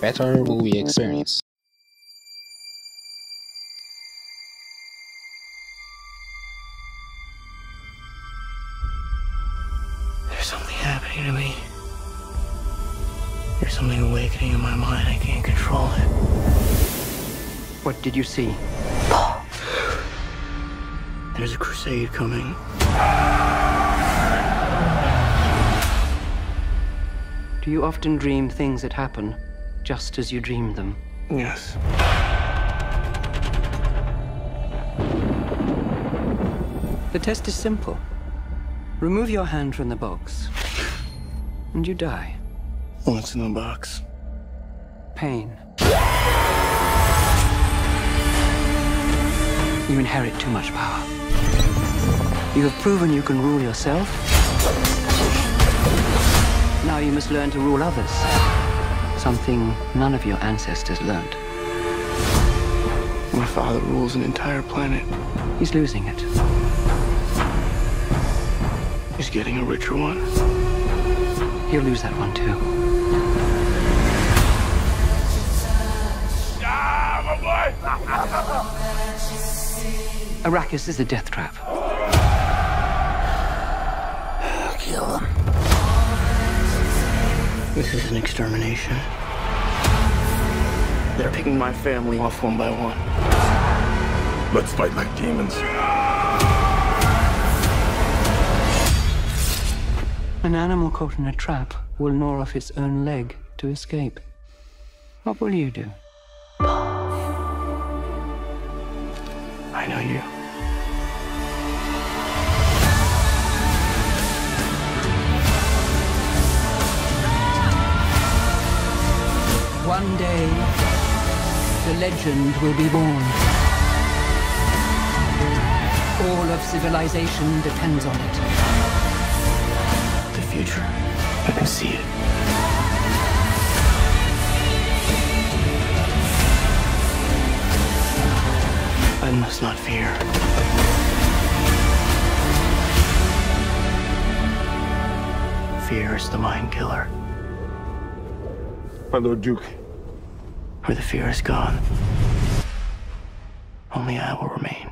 better movie experience. There's something happening to me. There's something awakening in my mind. I can't control it. What did you see? There's a crusade coming. Do you often dream things that happen just as you dreamed them? Yes. The test is simple. Remove your hand from the box, and you die. What's in the box? Pain. You inherit too much power. You have proven you can rule yourself. Now you must learn to rule others. Something none of your ancestors learned. My father rules an entire planet. He's losing it. He's getting a richer one. He'll lose that one too. Arrakis is a death trap. I'll kill them. This is an extermination. They're picking my family off one by one. Let's fight like demons. An animal caught in a trap will gnaw off its own leg to escape. What will you do? I know you. Day, the legend will be born. All of civilization depends on it. The future. I can see it. I must not fear. Fear is the mind killer. My Lord Duke, Where the fear is gone, only I will remain.